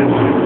honest.